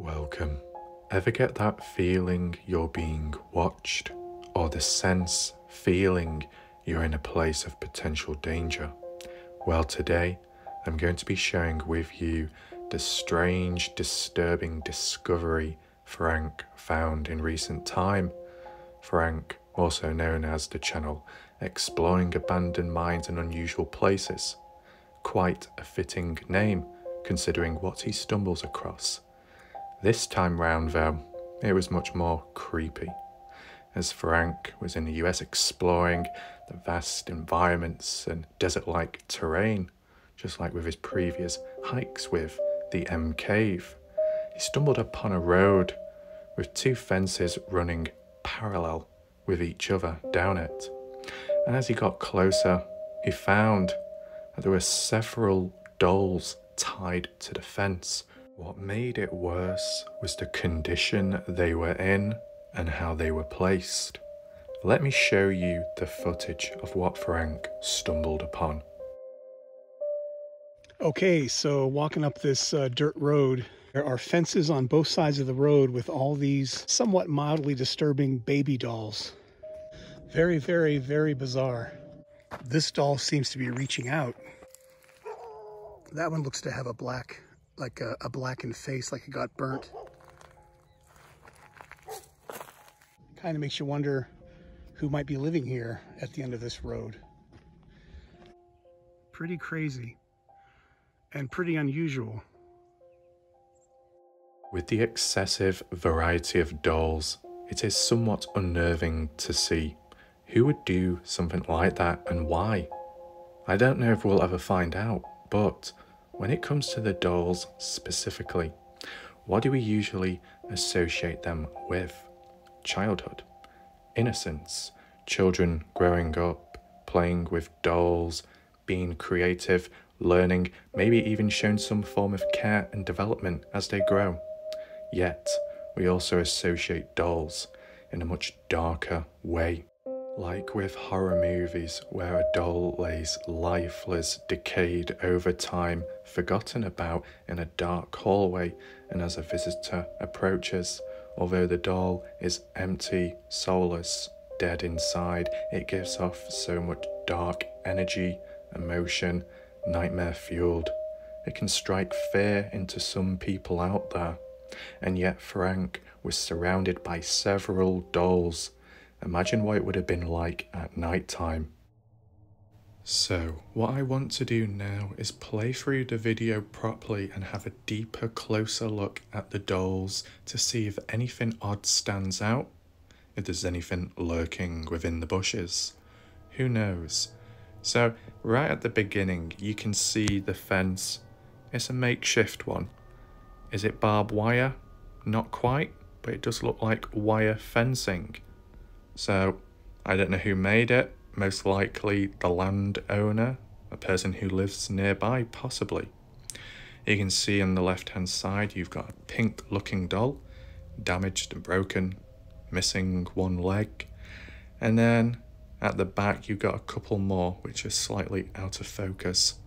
Welcome. Ever get that feeling you're being watched? Or the sense, feeling you're in a place of potential danger? Well, today I'm going to be sharing with you the strange, disturbing discovery Frank found in recent time. Frank, also known as the channel Exploring Abandoned Mines and Unusual Places. Quite a fitting name considering what he stumbles across. This time round, though, it was much more creepy. As Frank was in the US exploring the vast environments and desert like terrain, just like with his previous hikes with the M Cave, he stumbled upon a road with two fences running parallel with each other down it. And as he got closer, he found that there were several dolls tied to the fence. What made it worse was the condition they were in and how they were placed. Let me show you the footage of what Frank stumbled upon. Okay, so walking up this uh, dirt road, there are fences on both sides of the road with all these somewhat mildly disturbing baby dolls. Very, very, very bizarre. This doll seems to be reaching out. That one looks to have a black, like a, a blackened face, like it got burnt. Kind of makes you wonder who might be living here at the end of this road. Pretty crazy and pretty unusual. With the excessive variety of dolls, it is somewhat unnerving to see who would do something like that and why. I don't know if we'll ever find out, but when it comes to the dolls specifically, what do we usually associate them with? Childhood, innocence, children growing up, playing with dolls, being creative, learning, maybe even shown some form of care and development as they grow. Yet, we also associate dolls in a much darker way. Like with horror movies, where a doll lays lifeless, decayed over time, forgotten about in a dark hallway, and as a visitor approaches, although the doll is empty, soulless, dead inside, it gives off so much dark energy, emotion, nightmare fueled. It can strike fear into some people out there. And yet, Frank was surrounded by several dolls. Imagine what it would have been like at night time. So, what I want to do now is play through the video properly and have a deeper, closer look at the dolls to see if anything odd stands out, if there's anything lurking within the bushes. Who knows? So, right at the beginning, you can see the fence. It's a makeshift one. Is it barbed wire? Not quite, but it does look like wire fencing. So, I don't know who made it. Most likely the landowner, a person who lives nearby, possibly. You can see on the left hand side you've got a pink looking doll, damaged and broken, missing one leg. And then at the back, you've got a couple more, which are slightly out of focus.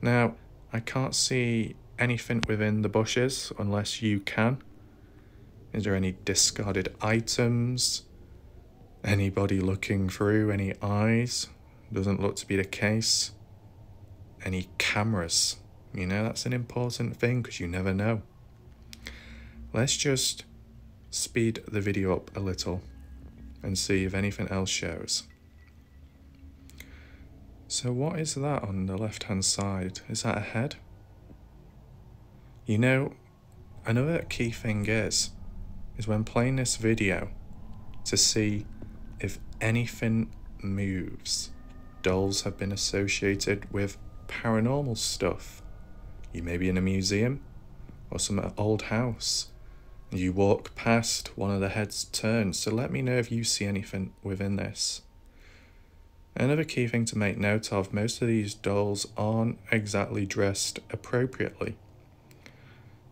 Now, I can't see anything within the bushes unless you can. Is there any discarded items? Anybody looking through? Any eyes? Doesn't look to be the case. Any cameras? You know, that's an important thing because you never know. Let's just speed the video up a little and see if anything else shows. So what is that on the left hand side? Is that a head? You know, another key thing is, is when playing this video to see anything moves. Dolls have been associated with paranormal stuff. You may be in a museum or some old house you walk past one of the heads turns, so let me know if you see anything within this. Another key thing to make note of, most of these dolls aren't exactly dressed appropriately.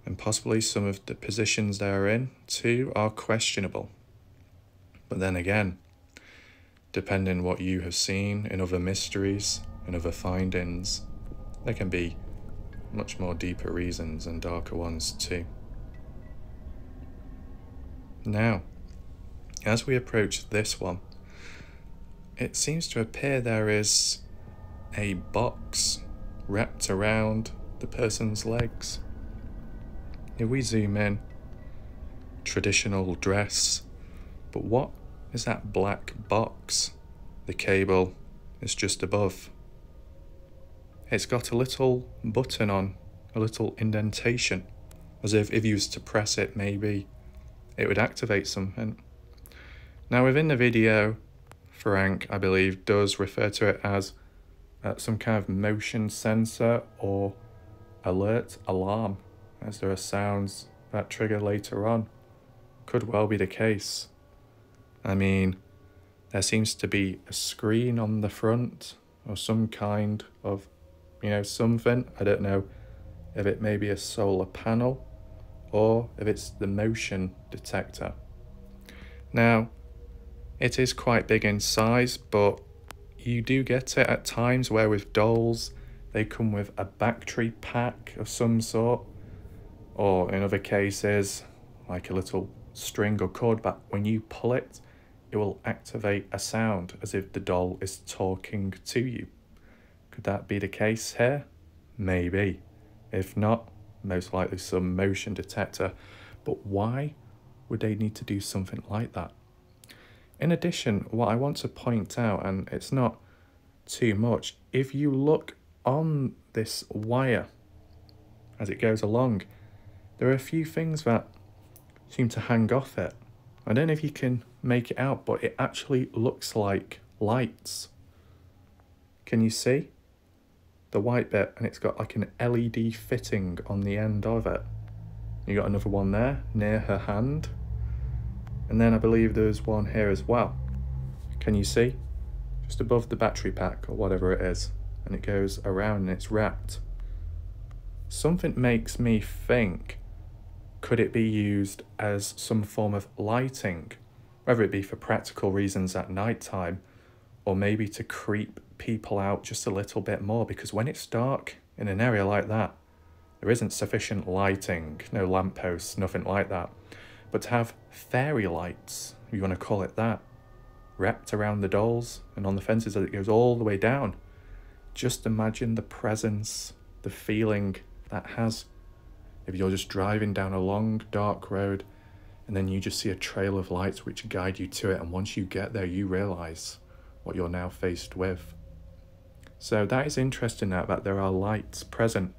And possibly some of the positions they're in, too, are questionable. But then again, depending what you have seen in other mysteries and other findings, there can be much more deeper reasons and darker ones too. Now, as we approach this one, it seems to appear there is a box wrapped around the person's legs. If we zoom in, traditional dress, but what is that black box? The cable is just above. It's got a little button on, a little indentation, as if if you was to press it, maybe it would activate something. Now within the video, Frank, I believe, does refer to it as uh, some kind of motion sensor or alert alarm, as there are sounds that trigger later on. Could well be the case. I mean, there seems to be a screen on the front or some kind of, you know, something. I don't know if it may be a solar panel or if it's the motion detector. Now, it is quite big in size, but you do get it at times where with dolls, they come with a battery pack of some sort, or in other cases, like a little string or cord, but when you pull it, it will activate a sound as if the doll is talking to you. Could that be the case here? Maybe. If not, most likely some motion detector. But why would they need to do something like that? In addition, what I want to point out, and it's not too much, if you look on this wire as it goes along, there are a few things that seem to hang off it. I don't know if you can make it out, but it actually looks like lights. Can you see? The white bit, and it's got like an LED fitting on the end of it. You got another one there near her hand. And then I believe there's one here as well. Can you see? Just above the battery pack or whatever it is. And it goes around and it's wrapped. Something makes me think could it be used as some form of lighting, whether it be for practical reasons at night time, or maybe to creep people out just a little bit more? Because when it's dark in an area like that, there isn't sufficient lighting, no lampposts, nothing like that. But to have fairy lights, if you want to call it that, wrapped around the dolls and on the fences as it goes all the way down, just imagine the presence, the feeling that has if you're just driving down a long, dark road and then you just see a trail of lights which guide you to it, and once you get there, you realize what you're now faced with. So that is interesting now that there are lights present.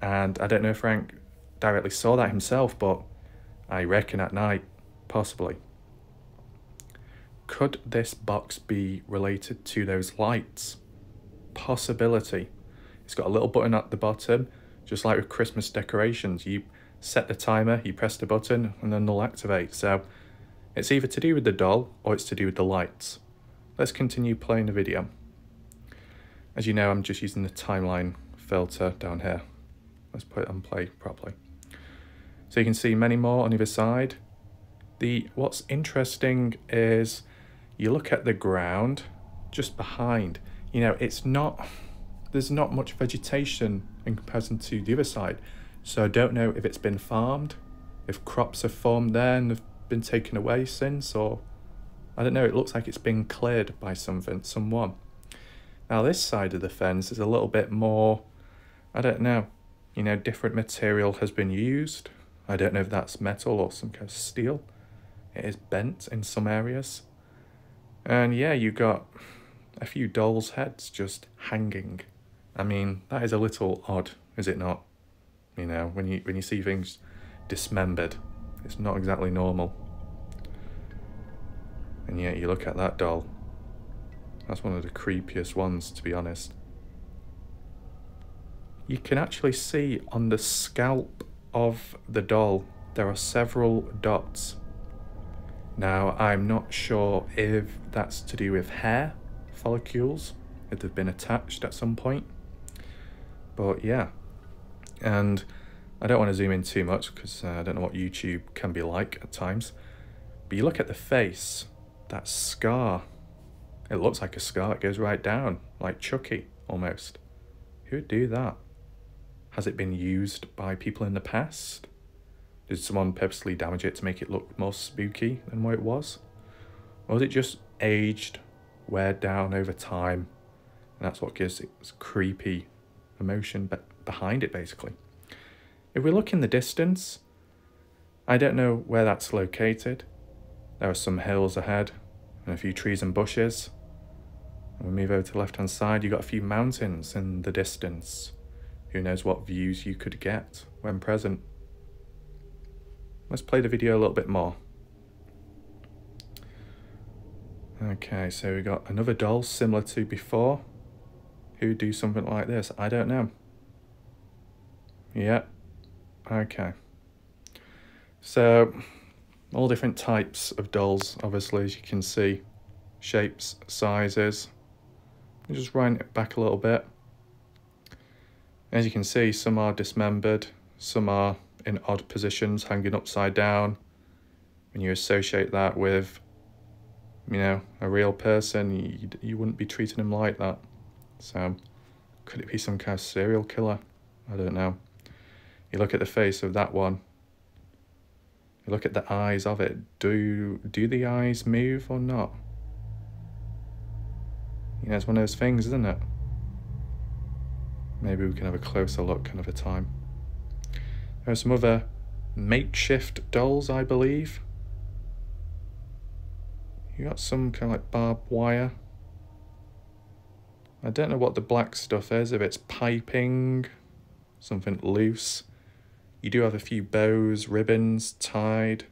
And I don't know if Frank directly saw that himself, but I reckon at night, possibly. Could this box be related to those lights? Possibility. It's got a little button at the bottom just like with Christmas decorations, you set the timer, you press the button, and then they'll activate. So it's either to do with the doll or it's to do with the lights. Let's continue playing the video. As you know, I'm just using the timeline filter down here. Let's put it on play properly. So you can see many more on either side. The What's interesting is you look at the ground just behind. You know, it's not there's not much vegetation in comparison to the other side. So I don't know if it's been farmed, if crops have formed there and have been taken away since, or I don't know, it looks like it's been cleared by something, someone. Now this side of the fence is a little bit more, I don't know, you know, different material has been used. I don't know if that's metal or some kind of steel. It is bent in some areas. And yeah, you got a few dolls' heads just hanging I mean, that is a little odd, is it not? You know, when you when you see things dismembered, it's not exactly normal. And yet you look at that doll. That's one of the creepiest ones, to be honest. You can actually see on the scalp of the doll, there are several dots. Now, I'm not sure if that's to do with hair follicles, if they've been attached at some point. But yeah, and I don't want to zoom in too much because uh, I don't know what YouTube can be like at times. But you look at the face, that scar. It looks like a scar. It goes right down, like Chucky almost. Who would do that? Has it been used by people in the past? Did someone purposely damage it to make it look more spooky than what it was? Or was it just aged, wear down over time, and that's what gives it this creepy emotion be behind it, basically. If we look in the distance, I don't know where that's located. There are some hills ahead and a few trees and bushes. And we move over to the left hand side, you've got a few mountains in the distance. Who knows what views you could get when present. Let's play the video a little bit more. Okay, so we've got another doll similar to before. Who do something like this? I don't know. Yeah. Okay. So, all different types of dolls, obviously, as you can see. Shapes, sizes. Just wind it back a little bit. As you can see, some are dismembered, some are in odd positions, hanging upside down. When you associate that with, you know, a real person, you, you wouldn't be treating them like that. So, could it be some kind of serial killer? I don't know. You look at the face of that one. You look at the eyes of it. Do do the eyes move or not? You know, it's one of those things, isn't it? Maybe we can have a closer look another time. There are some other makeshift dolls, I believe. You got some kind of like barbed wire. I don't know what the black stuff is, if it's piping, something loose. You do have a few bows, ribbons tied.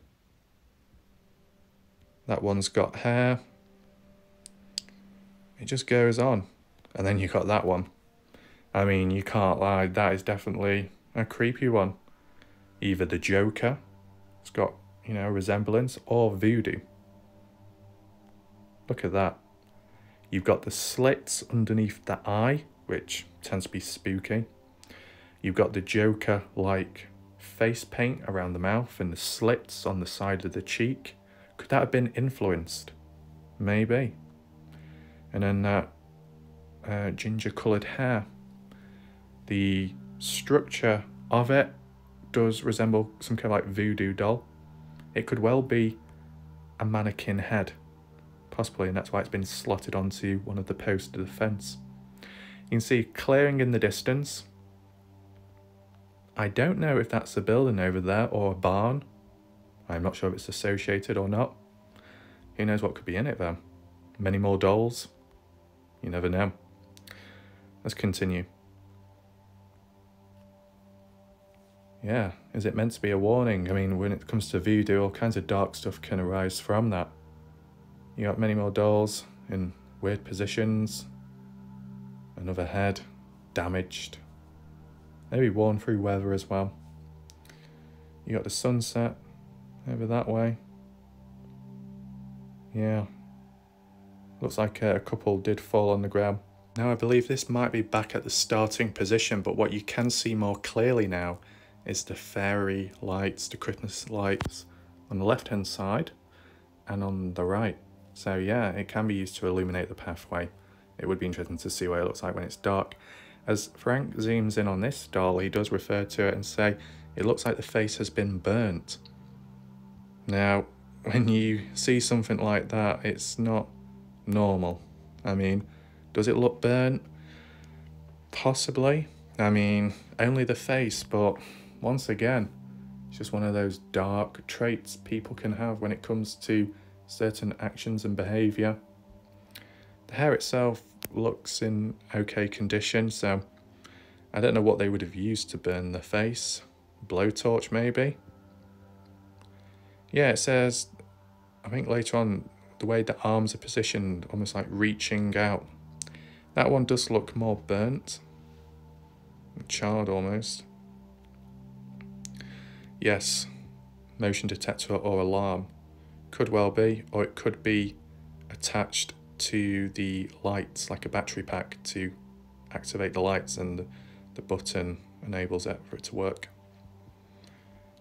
That one's got hair. It just goes on. And then you got that one. I mean, you can't lie, that is definitely a creepy one. Either the Joker, it's got, you know, resemblance, or voodoo. Look at that. You've got the slits underneath the eye, which tends to be spooky. You've got the Joker like face paint around the mouth and the slits on the side of the cheek. Could that have been influenced? Maybe. And then that uh, ginger coloured hair. The structure of it does resemble some kind of like voodoo doll. It could well be a mannequin head possibly, and that's why it's been slotted onto one of the posts of the fence. You can see clearing in the distance. I don't know if that's a building over there or a barn. I'm not sure if it's associated or not. Who knows what could be in it though? Many more dolls? You never know. Let's continue. Yeah, is it meant to be a warning? I mean, when it comes to voodoo, all kinds of dark stuff can arise from that. You got many more dolls in weird positions. Another head, damaged. Maybe worn through weather as well. You got the sunset over that way. Yeah. Looks like a couple did fall on the ground. Now I believe this might be back at the starting position, but what you can see more clearly now is the fairy lights, the Christmas lights on the left hand side and on the right. So yeah, it can be used to illuminate the pathway. It would be interesting to see what it looks like when it's dark. As Frank zooms in on this doll, he does refer to it and say, it looks like the face has been burnt. Now, when you see something like that, it's not normal. I mean, does it look burnt? Possibly. I mean, only the face, but once again, it's just one of those dark traits people can have when it comes to certain actions and behaviour. The hair itself looks in okay condition, so I don't know what they would have used to burn the face. Blowtorch, maybe? Yeah, it says, I think later on, the way the arms are positioned, almost like reaching out. That one does look more burnt. Charred almost. Yes, motion detector or alarm. Could well be, or it could be attached to the lights like a battery pack to activate the lights and the, button enables it for it to work.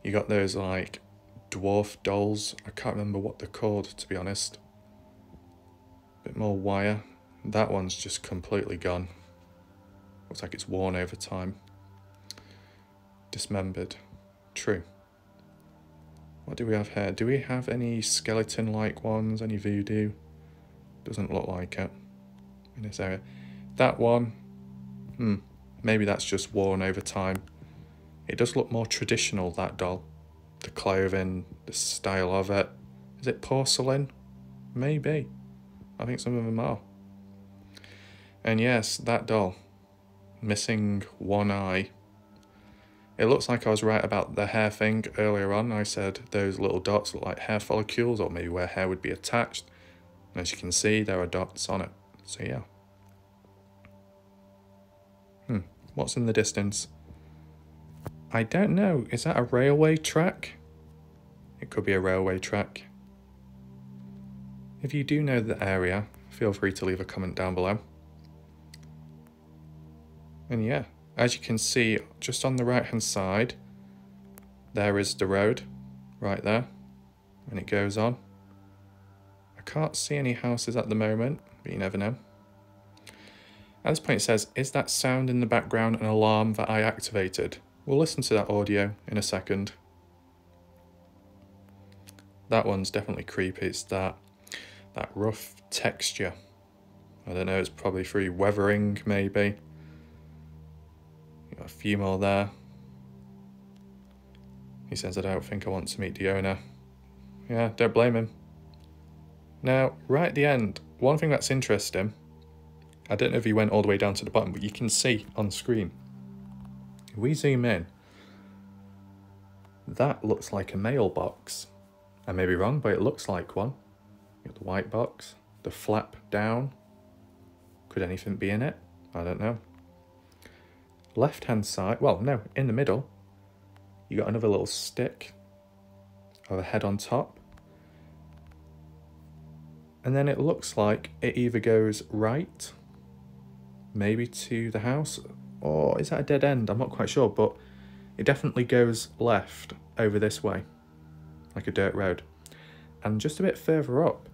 You got those like dwarf dolls. I can't remember what they're called to be honest. A Bit more wire. That one's just completely gone. Looks like it's worn over time. Dismembered. True. What do we have here? Do we have any skeleton-like ones? Any voodoo? Doesn't look like it in this area. That one, hmm, maybe that's just worn over time. It does look more traditional, that doll. The clothing, the style of it. Is it porcelain? Maybe. I think some of them are. And yes, that doll. Missing one eye. It looks like I was right about the hair thing earlier on. I said those little dots look like hair follicles or maybe where hair would be attached. As you can see, there are dots on it. So yeah. Hmm, what's in the distance? I don't know. Is that a railway track? It could be a railway track. If you do know the area, feel free to leave a comment down below. And yeah, as you can see, just on the right hand side, there is the road, right there, and it goes on. Can't see any houses at the moment, but you never know. At this point it says, is that sound in the background an alarm that I activated? We'll listen to that audio in a second. That one's definitely creepy. It's that, that rough texture. I don't know, it's probably through weathering maybe. Got a few more there. He says, I don't think I want to meet the owner. Yeah, don't blame him. Now, right at the end, one thing that's interesting, I don't know if he went all the way down to the bottom, but you can see on screen if we zoom in, that looks like a mailbox. I may be wrong, but it looks like one. You got the white box, the flap down. Could anything be in it? I don't know. Left hand side, well, no, in the middle, you got another little stick of a head on top. And then it looks like it either goes right, maybe to the house, or is that a dead end? I'm not quite sure, but it definitely goes left over this way, like a dirt road. And just a bit further up,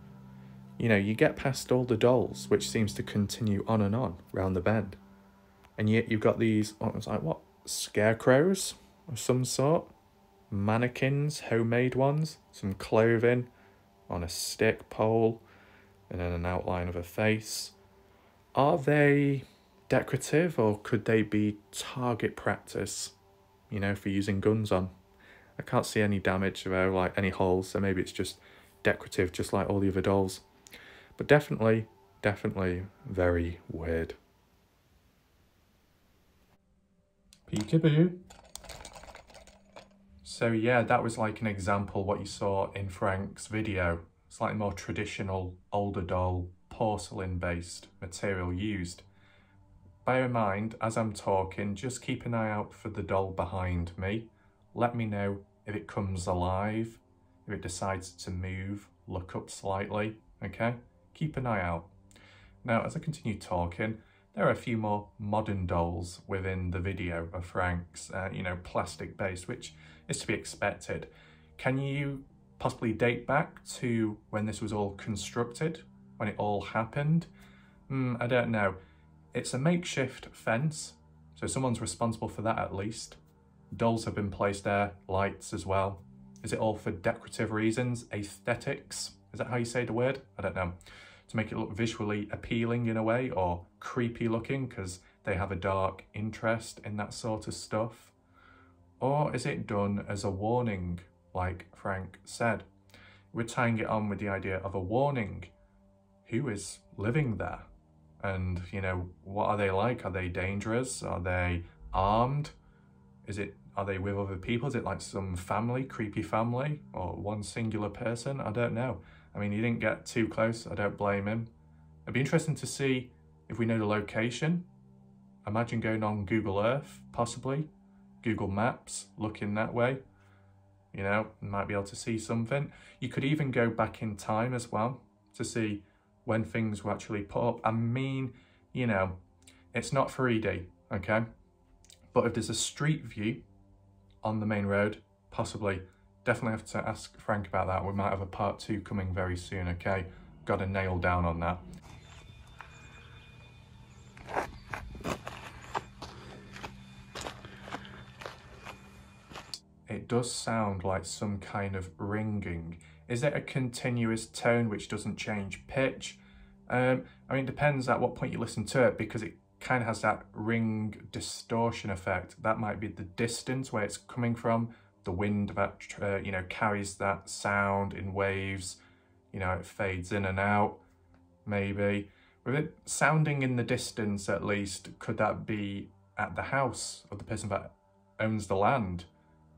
you know, you get past all the dolls, which seems to continue on and on round the bend. And yet you've got these, oh, was like, what, scarecrows of some sort? Mannequins, homemade ones, some clothing on a stick pole, and then an outline of a face. Are they decorative or could they be target practice, you know, for using guns on? I can't see any damage or like any holes, so maybe it's just decorative, just like all the other dolls. But definitely, definitely very weird. Peekaboo. So yeah, that was like an example what you saw in Frank's video. Slightly more traditional, older doll, porcelain based material used. Bear in mind, as I'm talking, just keep an eye out for the doll behind me. Let me know if it comes alive, if it decides to move, look up slightly, okay? Keep an eye out. Now, as I continue talking, there are a few more modern dolls within the video of Frank's, uh, you know, plastic based, which is to be expected. Can you possibly date back to when this was all constructed, when it all happened? Mm, I don't know. It's a makeshift fence, so someone's responsible for that at least. Dolls have been placed there, lights as well. Is it all for decorative reasons, aesthetics? Is that how you say the word? I don't know. To make it look visually appealing in a way or creepy looking because they have a dark interest in that sort of stuff? Or is it done as a warning, like Frank said? We're tying it on with the idea of a warning. Who is living there? and you know what are they like? Are they dangerous? Are they armed? Is it are they with other people? Is it like some family creepy family or one singular person? I don't know. I mean he didn't get too close. I don't blame him. It'd be interesting to see if we know the location. Imagine going on google earth possibly. Google maps looking that way you know might be able to see something you could even go back in time as well to see when things were actually put up. I mean, you know, it's not 3D, okay? But if there's a street view on the main road, possibly, definitely have to ask Frank about that. We might have a part two coming very soon, okay? Got to nail down on that. It does sound like some kind of ringing. Is it a continuous tone which doesn't change pitch? Um, I mean, it depends at what point you listen to it because it kind of has that ring distortion effect. That might be the distance where it's coming from, the wind that, uh, you know, carries that sound in waves. You know, it fades in and out, maybe. With it sounding in the distance, at least, could that be at the house of the person that owns the land?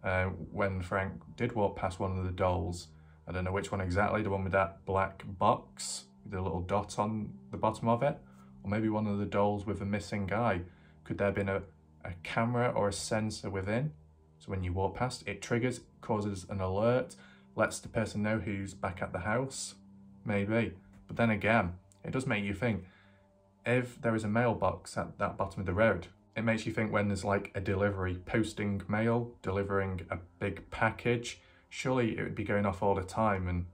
Uh, when Frank did walk past one of the dolls, I don't know which one exactly, the one with that black box, with a little dot on the bottom of it, or maybe one of the dolls with a missing eye. Could there have been a, a camera or a sensor within? So when you walk past, it triggers, causes an alert, lets the person know who's back at the house, maybe. But then again, it does make you think, if there is a mailbox at that bottom of the road, it makes you think when there's like a delivery, posting mail, delivering a big package, surely it would be going off all the time and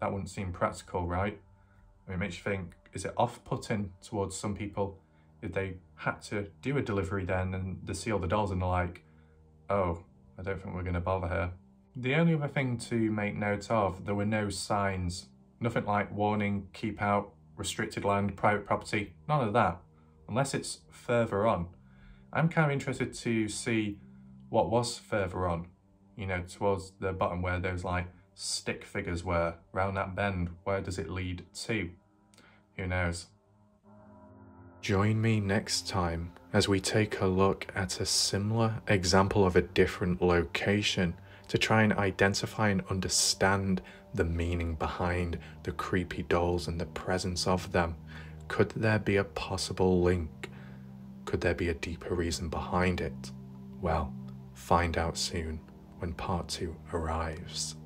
that wouldn't seem practical, right? I mean, it makes you think, is it off-putting towards some people if they had to do a delivery then and they see all the dolls and they're like, oh, I don't think we're going to bother her. The only other thing to make note of, there were no signs. Nothing like warning, keep out, restricted land, private property, none of that. Unless it's further on. I'm kind of interested to see what was further on, you know, towards the bottom where those like stick figures were, round that bend, where does it lead to? Who knows? Join me next time as we take a look at a similar example of a different location to try and identify and understand the meaning behind the creepy dolls and the presence of them. Could there be a possible link? Could there be a deeper reason behind it? Well, find out soon when part two arrives.